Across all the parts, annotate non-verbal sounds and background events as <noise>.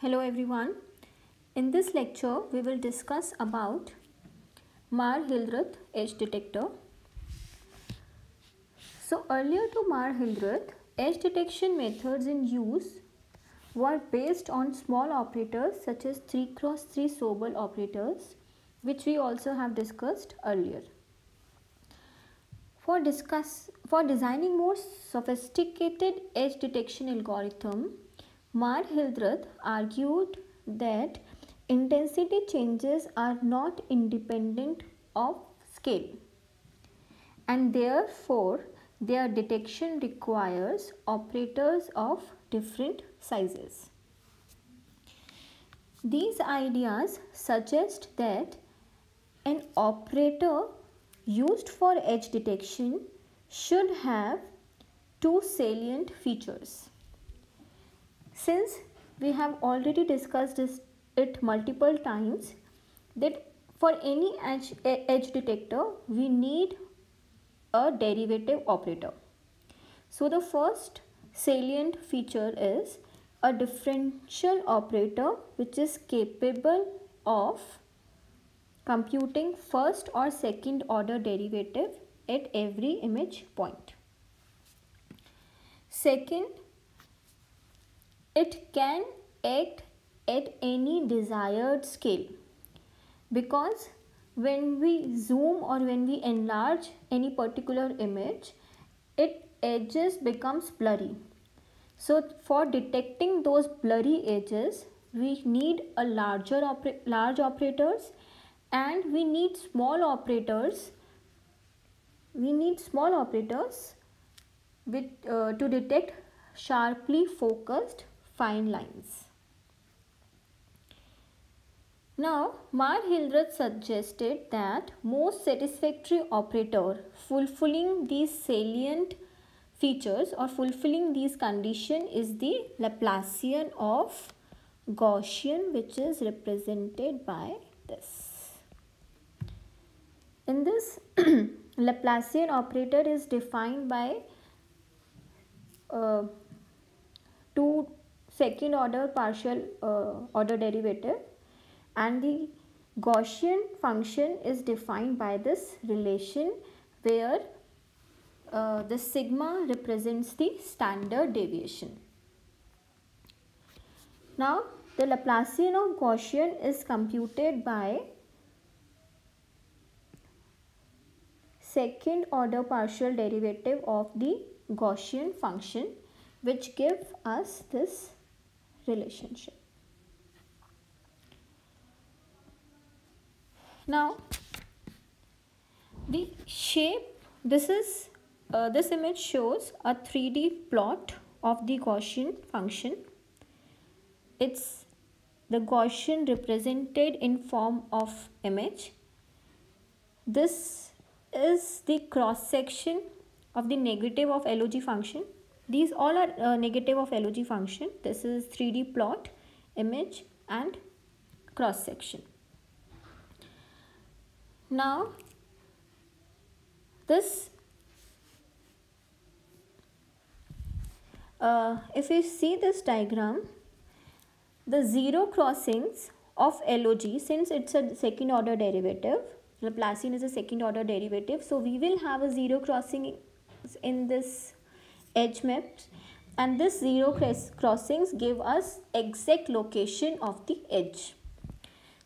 Hello everyone. In this lecture we will discuss about Marr-Hildreth edge detector. So earlier to Marr-Hildreth, edge detection methods in use were based on small operators such as 3 cross 3 Sobel operators which we also have discussed earlier. For discuss for designing more sophisticated edge detection algorithm, Marr-Hildreth argued that intensity changes are not independent of scale and therefore their detection requires operators of different sizes. These ideas suggest that an operator used for edge detection should have two salient features. Since we have already discussed this, it multiple times that for any edge, edge detector we need a derivative operator. So the first salient feature is a differential operator which is capable of computing first or second order derivative at every image point. Second, it can act at any desired scale. Because when we zoom or when we enlarge any particular image it edges becomes blurry. So for detecting those blurry edges we need a larger oper large operators and we need small operators we need small operators with uh, to detect sharply focused fine lines now, Marr Hildreth suggested that most satisfactory operator fulfilling these salient features or fulfilling these condition is the Laplacian of Gaussian which is represented by this. In this <clears throat> Laplacian operator is defined by uh, two second order partial uh, order derivative and the Gaussian function is defined by this relation where uh, the sigma represents the standard deviation. Now the Laplacian of Gaussian is computed by second order partial derivative of the Gaussian function which give us this relationship. Now, the shape, this is, uh, this image shows a 3D plot of the Gaussian function. It's the Gaussian represented in form of image. This is the cross section of the negative of LOG function. These all are uh, negative of LOG function. This is 3D plot, image and cross section. Now, this uh, if you see this diagram, the zero crossings of LOG since it's a second order derivative, Laplacian is a second order derivative. So, we will have a zero crossing in this edge maps and this zero crossings give us exact location of the edge.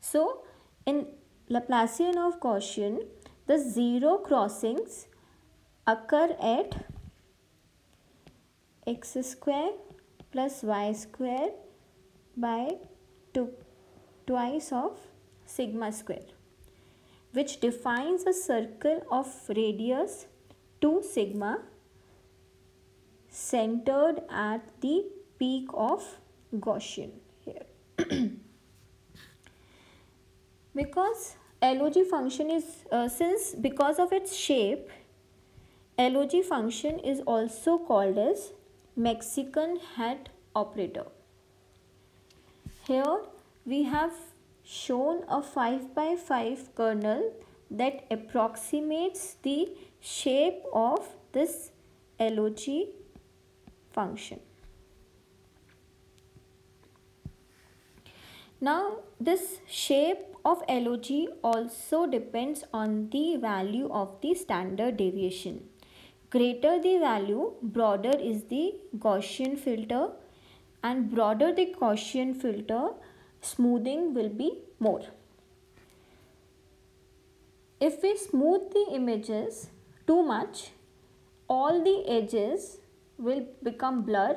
So, in Laplacian of Gaussian, the zero crossings occur at x square plus y square by two, twice of sigma square which defines a circle of radius 2 sigma centered at the peak of Gaussian here. <coughs> because LOG function is uh, since because of its shape LOG function is also called as Mexican hat operator. Here we have shown a 5 by 5 kernel that approximates the shape of this LOG function. Now this shape of LOG also depends on the value of the standard deviation. Greater the value, broader is the Gaussian filter and broader the Gaussian filter, smoothing will be more. If we smooth the images too much, all the edges will become blur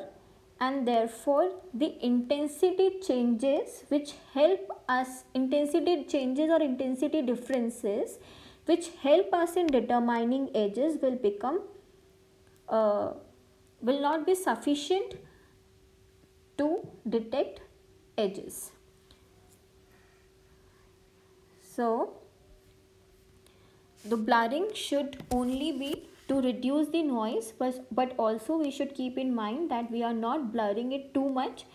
and therefore the intensity changes which help us intensity changes or intensity differences which help us in determining edges will become uh, will not be sufficient to detect edges. So, the blurring should only be to reduce the noise but, also we should keep in mind that we are not blurring it too much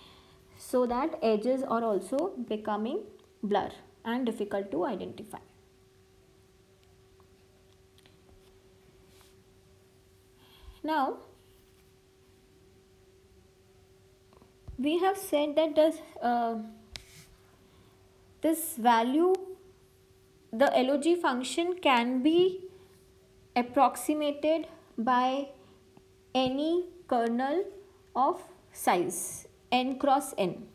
so that edges are also becoming blur and difficult to identify. Now, we have said that this, uh, this value, the LOG function can be approximated by any kernel of size n cross n.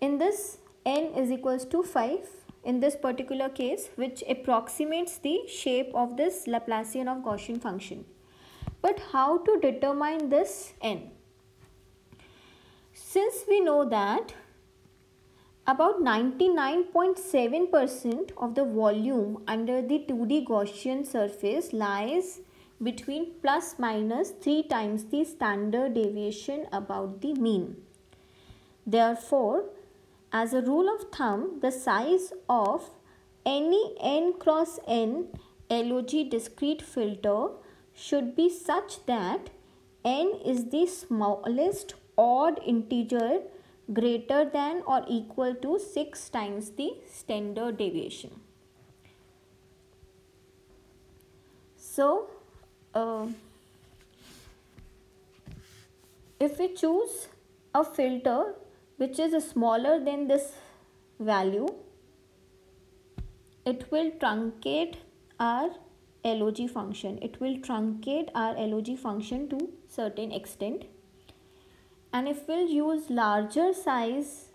In this n is equals to 5 in this particular case which approximates the shape of this Laplacian of Gaussian function. But how to determine this n? Since we know that about 99.7% of the volume under the 2D Gaussian surface lies between plus minus 3 times the standard deviation about the mean. Therefore, as a rule of thumb, the size of any n cross n LOG discrete filter should be such that n is the smallest odd integer greater than or equal to 6 times the standard deviation. So, uh, if we choose a filter which is smaller than this value, it will truncate our LOG function. It will truncate our LOG function to certain extent and if we'll use larger size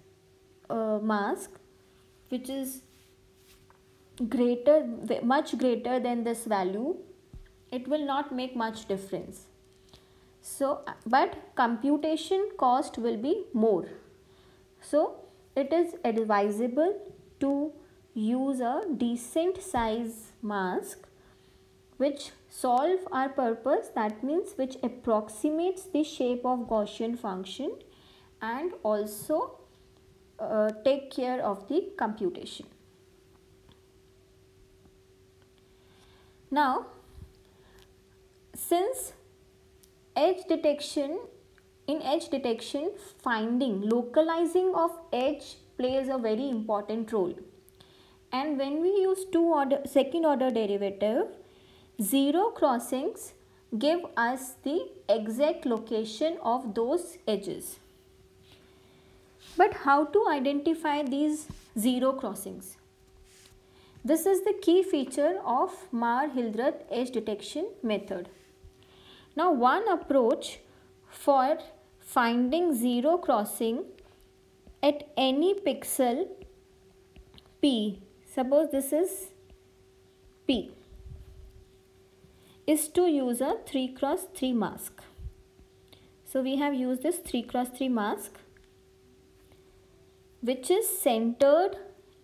uh, mask which is greater much greater than this value it will not make much difference. So but computation cost will be more. So it is advisable to use a decent size mask which solve our purpose that means which approximates the shape of Gaussian function and also uh, take care of the computation. Now since edge detection in edge detection finding localizing of edge plays a very important role and when we use two order second order derivative Zero crossings give us the exact location of those edges. But how to identify these zero crossings? This is the key feature of Marr-Hildreth edge detection method. Now one approach for finding zero crossing at any pixel P, suppose this is P is to use a 3 cross 3 mask. So we have used this 3 cross 3 mask which is centered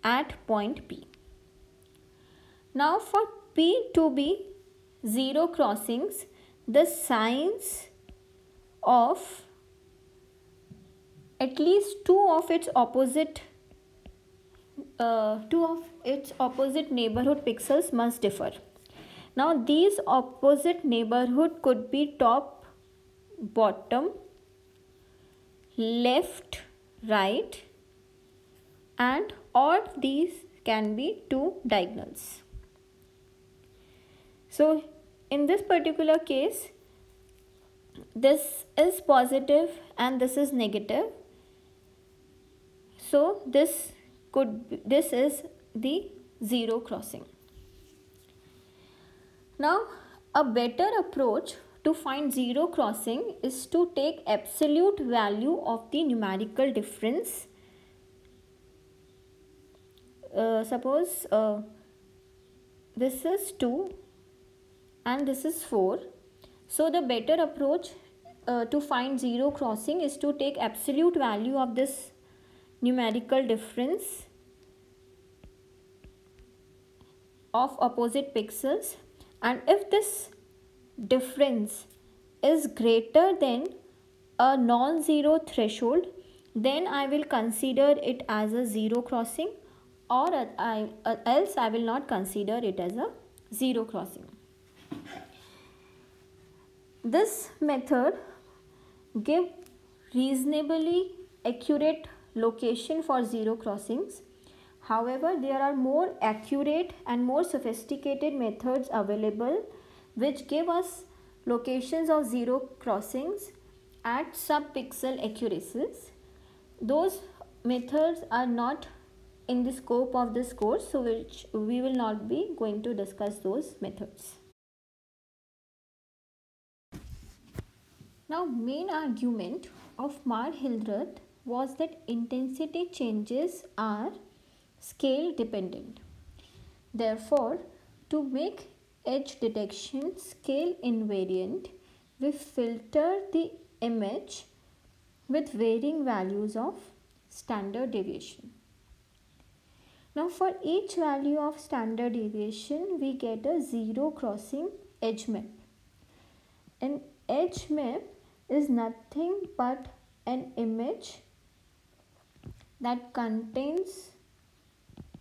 at point P. Now for P to be 0 crossings the signs of at least two of its opposite uh, two of its opposite neighborhood pixels must differ. Now these opposite neighborhood could be top, bottom, left, right and or these can be two diagonals. So in this particular case this is positive and this is negative. So this could this is the zero crossing. Now a better approach to find zero crossing is to take absolute value of the numerical difference. Uh, suppose uh, this is 2 and this is 4. So the better approach uh, to find zero crossing is to take absolute value of this numerical difference of opposite pixels and if this difference is greater than a non-zero threshold then I will consider it as a zero crossing or I, else I will not consider it as a zero crossing. This method give reasonably accurate location for zero crossings. However, there are more accurate and more sophisticated methods available which give us locations of zero crossings at sub-pixel accuracies. Those methods are not in the scope of this course so which we will not be going to discuss those methods. Now main argument of Marr Hildreth was that intensity changes are scale dependent. Therefore, to make edge detection scale invariant, we filter the image with varying values of standard deviation. Now for each value of standard deviation, we get a zero crossing edge map. An edge map is nothing but an image that contains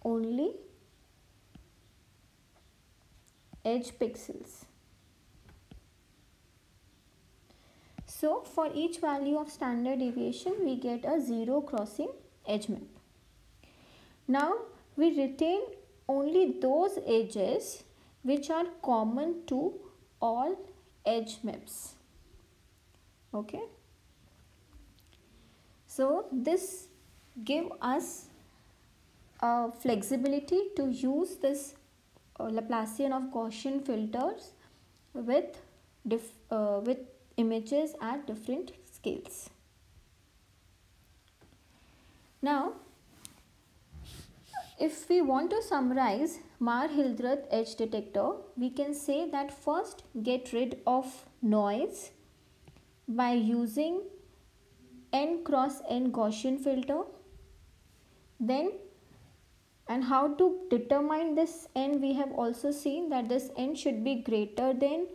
only edge pixels. So for each value of standard deviation we get a zero crossing edge map. Now we retain only those edges which are common to all edge maps. Okay. So this give us a flexibility to use this uh, Laplacian of Gaussian filters with uh, with images at different scales. Now, if we want to summarize Marr-Hildreth edge detector, we can say that first get rid of noise by using n cross n Gaussian filter then and how to determine this n we have also seen that this n should be greater than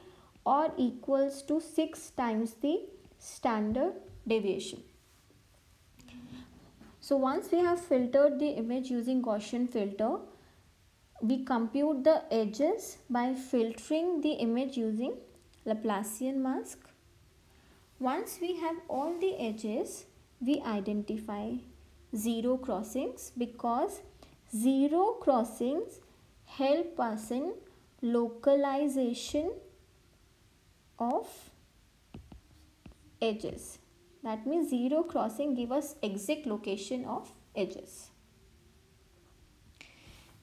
or equals to 6 times the standard deviation. So once we have filtered the image using Gaussian filter, we compute the edges by filtering the image using Laplacian mask once we have all the edges, we identify zero crossings because zero crossings help us in localization of edges. That means zero crossing give us exact location of edges.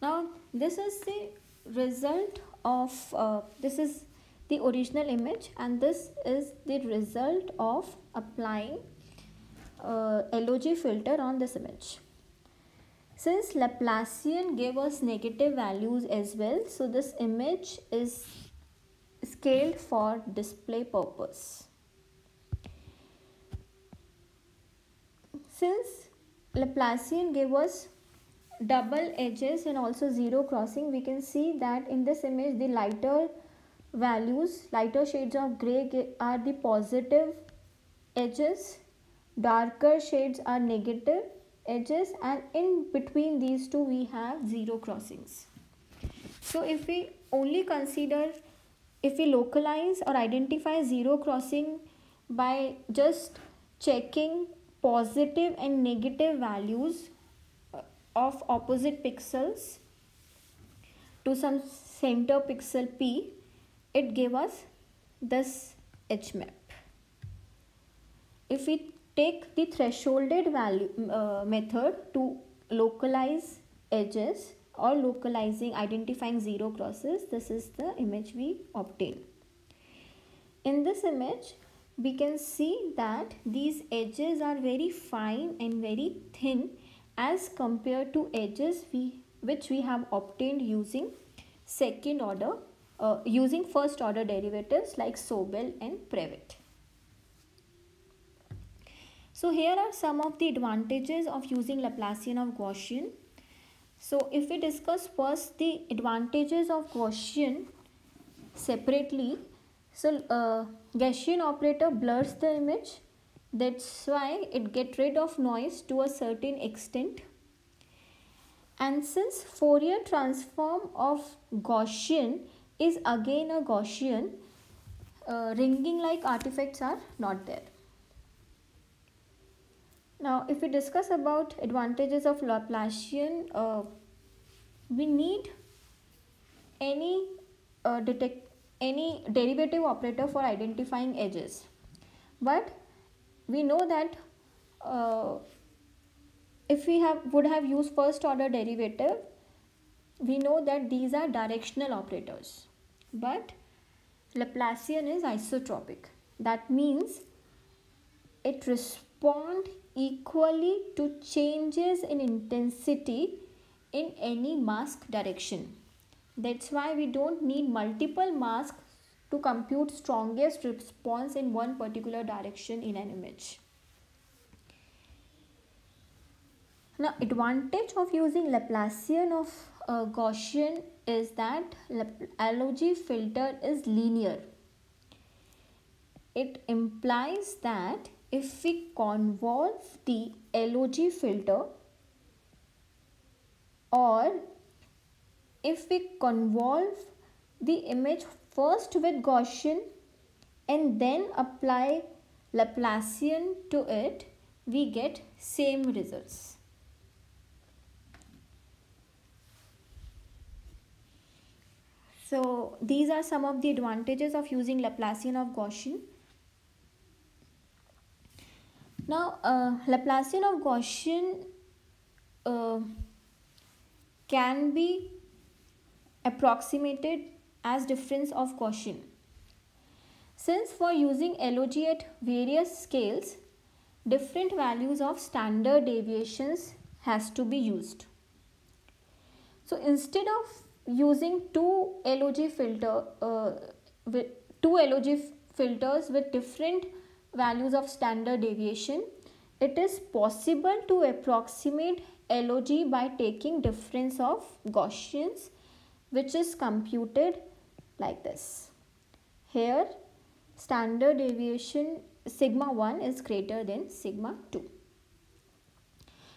Now this is the result of uh, this is the original image and this is the result of applying uh, LOG filter on this image. Since Laplacian gave us negative values as well, so this image is scaled for display purpose. Since Laplacian gave us double edges and also zero crossing, we can see that in this image the lighter values lighter shades of gray are the positive edges darker shades are negative edges and in between these two we have zero crossings so if we only consider if we localize or identify zero crossing by just checking positive and negative values uh, of opposite pixels to some center pixel p it gave us this edge map. If we take the thresholded value uh, method to localize edges or localizing identifying zero crosses this is the image we obtain in this image we can see that these edges are very fine and very thin as compared to edges we which we have obtained using second order uh, using first order derivatives like Sobel and Prewitt. So here are some of the advantages of using Laplacian of Gaussian. So if we discuss first the advantages of Gaussian separately, so uh, Gaussian operator blurs the image. That's why it get rid of noise to a certain extent. And since Fourier transform of Gaussian is again a Gaussian, uh, ringing like artifacts are not there. Now if we discuss about advantages of Laplacian, uh, we need any uh, detect any derivative operator for identifying edges. But we know that uh, if we have would have used first order derivative we know that these are directional operators. But Laplacian is isotropic. That means it responds equally to changes in intensity in any mask direction that's why we don't need multiple masks to compute strongest response in one particular direction in an image. Now advantage of using Laplacian of uh, Gaussian is that LOG filter is linear. It implies that if we convolve the LOG filter or if we convolve the image first with Gaussian and then apply Laplacian to it, we get same results. So these are some of the advantages of using Laplacian of Gaussian. Now uh, Laplacian of Gaussian uh, can be approximated as difference of Gaussian. Since for using LOG at various scales, different values of standard deviations has to be used. So instead of using two LOG filter, uh, two LOG filters with different values of standard deviation, it is possible to approximate LOG by taking difference of Gaussians which is computed like this. Here standard deviation sigma 1 is greater than sigma 2.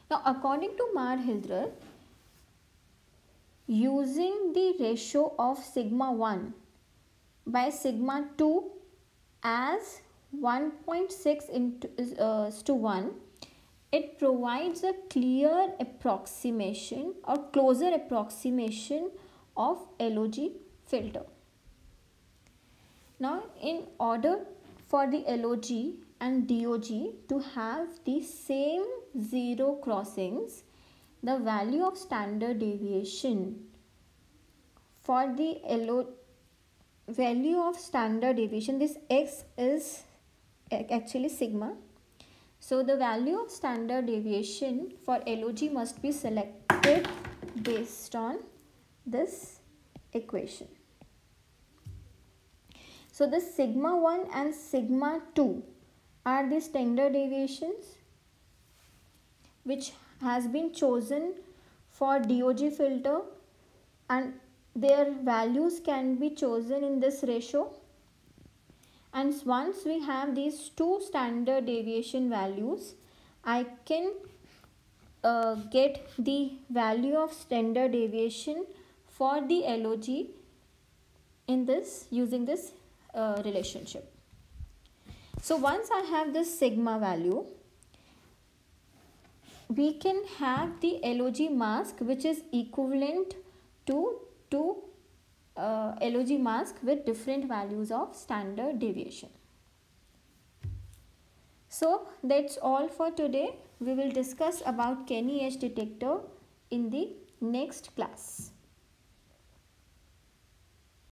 Now according to Marr-Hildreth, using the ratio of sigma 1 by sigma 2 as 1.6 into uh, to 1 it provides a clear approximation or closer approximation of LOG filter. Now in order for the LOG and DOG to have the same zero crossings, the value of standard deviation for the LO value of standard deviation, this x is actually sigma. So the value of standard deviation for LOG must be selected based on this equation. So the sigma 1 and sigma 2 are the standard deviations which has been chosen for DOG filter and their values can be chosen in this ratio and once we have these two standard deviation values I can uh, get the value of standard deviation for the LOG in this using this uh, relationship. So once I have this sigma value, we can have the LOG mask which is equivalent to two uh, LOG mask with different values of standard deviation. So that's all for today. We will discuss about Canny edge detector in the next class.